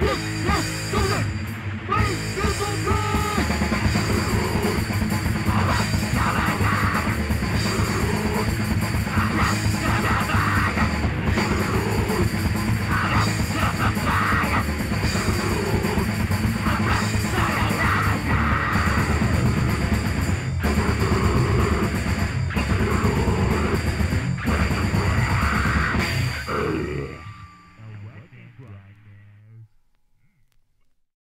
Look!